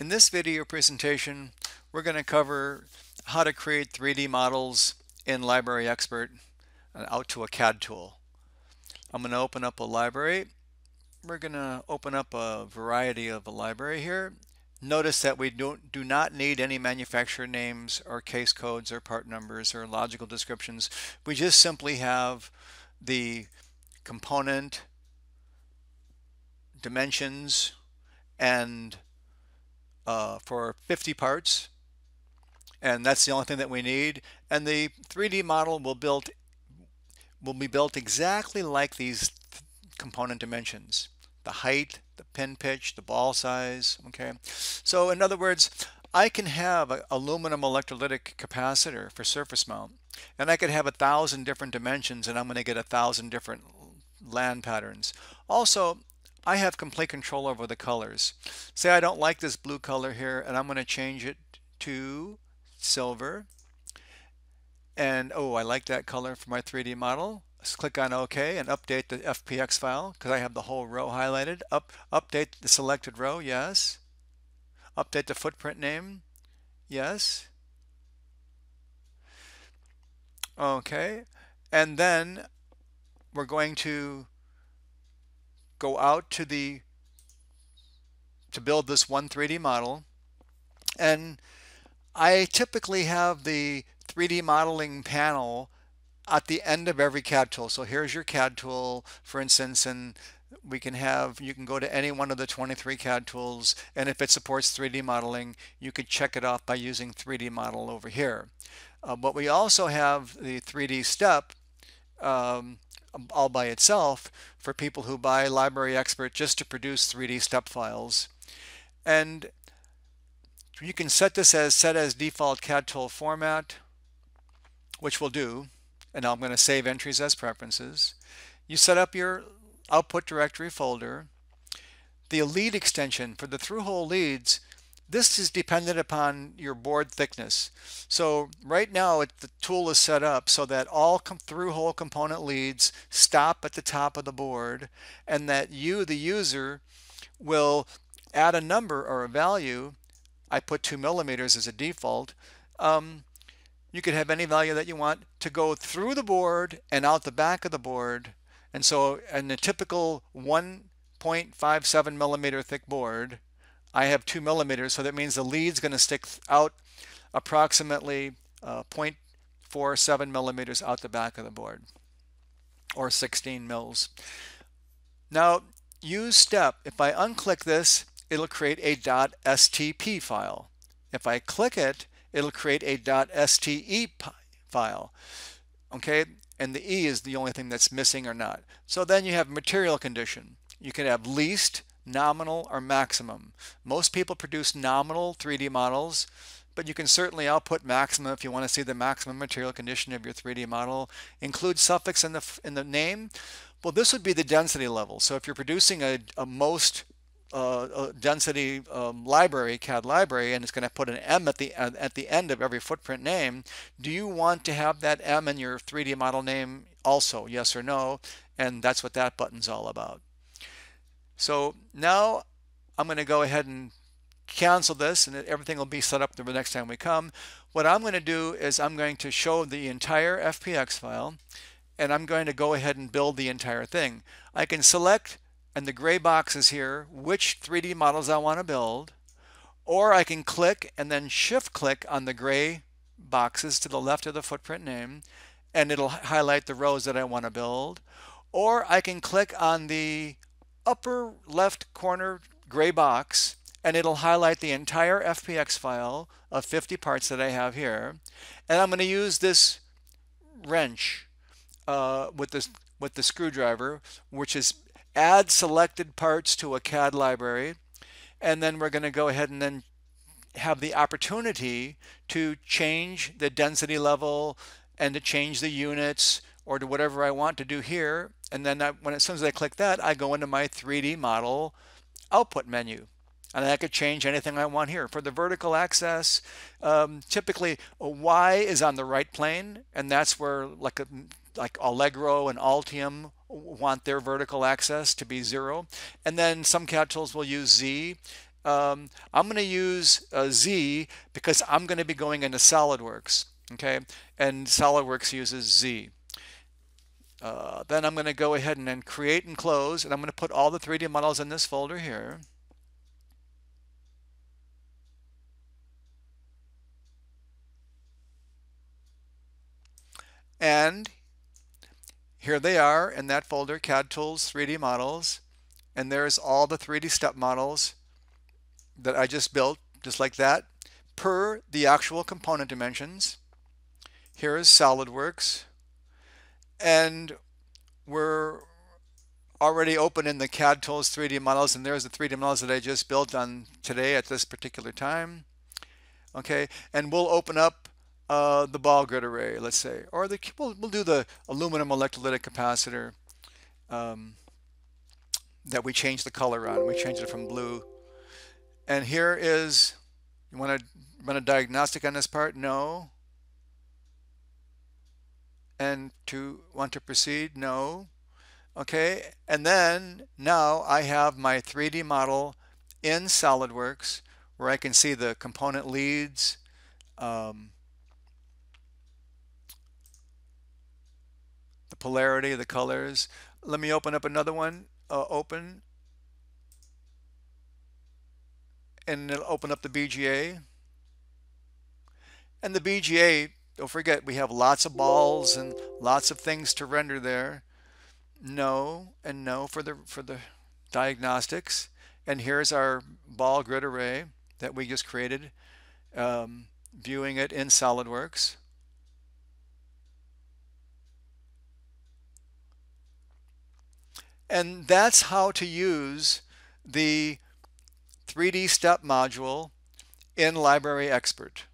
In this video presentation, we're going to cover how to create 3D models in Library Expert uh, out to a CAD tool. I'm going to open up a library. We're going to open up a variety of a library here. Notice that we don't do not need any manufacturer names or case codes or part numbers or logical descriptions. We just simply have the component dimensions and uh, for 50 parts and that's the only thing that we need. And the 3D model will build will be built exactly like these component dimensions. The height the pin pitch the ball size okay? So in other words I can have an aluminum electrolytic capacitor for surface mount and I could have a thousand different dimensions and I'm going to get a thousand different land patterns. Also I have complete control over the colors. Say I don't like this blue color here and I'm going to change it to silver. And oh, I like that color for my 3D model. Let's click on OK and update the FPX file because I have the whole row highlighted. Up, update the selected row, yes. Update the footprint name, yes. Okay, and then we're going to go out to the to build this one 3D model and I typically have the 3D modeling panel at the end of every CAD tool. So here's your CAD tool, for instance, and we can have, you can go to any one of the 23 CAD tools, and if it supports 3D modeling, you could check it off by using 3D model over here. Uh, but we also have the 3D step um, Um, all by itself for people who buy Library Expert just to produce 3D step files. And you can set this as set as default CAD tool format, which we'll do. And I'm going to save entries as preferences. You set up your output directory folder. The lead extension for the through-hole leads this is dependent upon your board thickness. So right now it, the tool is set up so that all through-hole component leads stop at the top of the board and that you, the user, will add a number or a value. I put two millimeters as a default. Um, you could have any value that you want to go through the board and out the back of the board. And so in a typical 1.57 millimeter thick board, I have two millimeters, so that means the lead's going to stick out approximately uh, 0.47 millimeters out the back of the board, or 16 mils. Now, use step. If I unclick this, it'll create a .stp file. If I click it, it'll create a .ste file. Okay, and the E is the only thing that's missing or not. So then you have material condition. You can have least, nominal, or maximum. Most people produce nominal 3D models, but you can certainly output maximum if you want to see the maximum material condition of your 3D model. Include suffix in the, in the name. Well, this would be the density level. So if you're producing a, a most uh, density um, library, CAD library, and it's going to put an M at the at the end of every footprint name. Do you want to have that M in your 3D model name also? Yes or no? And that's what that button's all about. So now I'm going to go ahead and cancel this and everything will be set up the next time we come. What I'm going to do is I'm going to show the entire FPX file and I'm going to go ahead and build the entire thing. I can select in the gray boxes here which 3D models I want to build or I can click and then shift click on the gray boxes to the left of the footprint name and it'll highlight the rows that I want to build or I can click on the upper left corner gray box and it'll highlight the entire FPX file of 50 parts that I have here. And I'm going to use this wrench uh, with this with the screwdriver, which is add selected parts to a CAD library. And then we're going to go ahead and then have the opportunity to change the density level and to change the units or to whatever I want to do here. And then I, when as soon as I click that, I go into my 3D model output menu. And I could change anything I want here. For the vertical axis, um, typically a Y is on the right plane, and that's where like a, like Allegro and Altium want their vertical axis to be zero. And then some CAD tools will use Z, um, I'm going to use uh, Z because I'm going to be going into SolidWorks, okay? And SolidWorks uses Z. Uh, then I'm going to go ahead and then create and close, and I'm going to put all the 3D models in this folder here. And here they are in that folder, CAD Tools 3D Models. And there's all the 3D step models that I just built, just like that, per the actual component dimensions. Here is SolidWorks. And we're already open in the CAD Tools 3D models, and there's the 3D models that I just built on today at this particular time. Okay, and we'll open up uh, the ball grid array, let's say, or the we'll, we'll do the aluminum electrolytic capacitor um, that we change the color on. We change it from blue. And here is, you want to run a diagnostic on this part? No. And to want to proceed? No. Okay, and then now I have my 3D model in SolidWorks where I can see the component leads, um, the polarity, the colors. Let me open up another one. Uh, open. And it'll open up the BGA. And the BGA, don't forget, we have lots of balls and lots of things to render there. No and no for the for the diagnostics. And here's our ball grid array that we just created, um, viewing it in SolidWorks. And that's how to use the 3D step module in Library Expert.